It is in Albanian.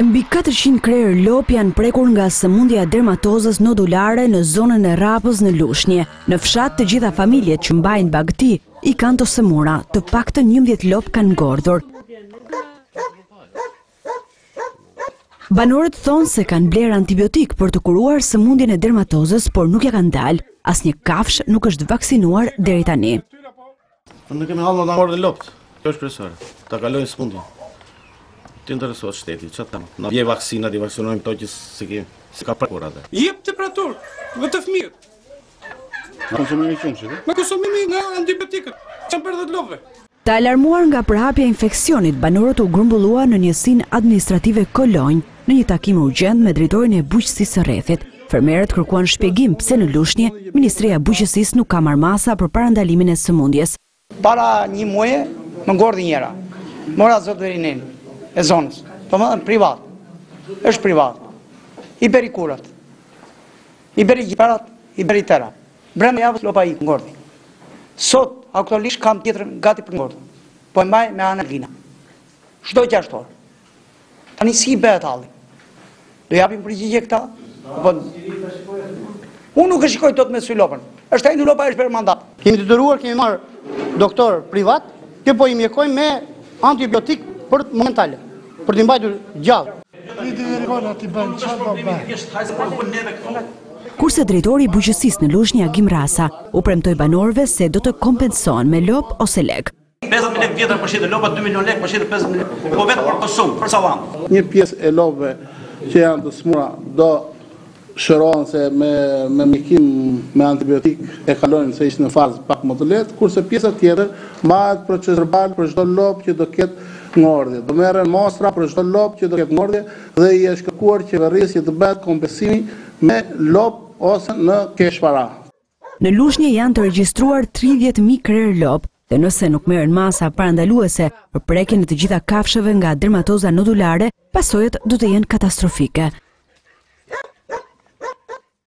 Mbi katërqind krerë lopë janë prekur nga sëmundja e dermatozës nodulare në zonën e Rrapës në Lushnje. Në fshat të gjitha familjet që mbajnë bagëti i kanë të sëmura, të paktën njëmbëdhjetë lopë kanë ngordhur. Banorët thonë se kanë blerë antibiotik për të kuruar sëmundjen e dermatozës, por nuk ia kanë dalë. Asnjë kafshë nuk është vaksinuar deri tani. Ne na kemi hallë në damarë dhe lopët, kjo është kryesore, ta kalojnë sëmundjen. Të interesohet shteti, që të na bjerë vaksina, t'i vaksinojmë ato që s'i kemi, s'i ka prekur atë. Jep të pratur, dhe të fmirë. Na konsumimi qënë që dhe? Na konsumimi nga antibiotikët, që ne përdorim te lopët. Të alarmuar nga përhapja e infeksionit, banorët u grumbulluan në njësinë administrative Kolonjë, Në një takim urgjent me drejtorin e bujqësisë së rrethit, fermerët kërkuan shpjegim pse në Lushnje Ministria e Bujqësisë nuk ka marrë masa për parandalimin e sëmundjes. Para një muaji më ngordhi njëra. Mora veterinerin e zonës. Domethënë privat. Është privat. I bëri kurat. I bëri gjilpërat, i bëri të tëra. Brenda javës lopa i ngordhi. Sot aktualisht kam tjetrën gati për të ngordhur. Po e mbaj me analgina. Çdo gjashtë orë. Tani si i bëhet halli? Do japim përgjigje këta? Po Unë nuk e shikoj dot me sy lopën. Është ajo lopa është për mandat. Jemi të detyruar, kemi marrë doktor privat, që po i mjekojmë me antibiotik për momentale, për t'i mbajtur gjallë. Një dy rrona ti bën çfarë do bën. Kurse drejtori i bujqësisë në Lushnje Agim Rasa u premtoi banorëve se do të kompensohen me lopë ose lekë. 50 lekë të vjetra po shiten lopa, 2 milion lekë po shiten 50 milion. Po vete për konsum, për salam. Një pjesë e lopëve që janë të sëmura do shërohen se me me mjekim me antibiotik e kalojnë se ishte në fazë pak më të lehtë, kurse pjesa tjetër mbahet procesverbal për çdo lopë që do ketë ngordhje. Do merren mostra për çdo lopë që do ketë ngordhje dhe i është kërkuar qeverisë që të bëhet kompensimi me lopë ose në kesh para. Në Lushnje janë të regjistruar tridhjetë mijë krerë lopë dhe nëse nuk merren masa parandaluese për prekjen e të gjitha kafshëve nga dermatoza nodulare, pasojat do të jenë katastrofike.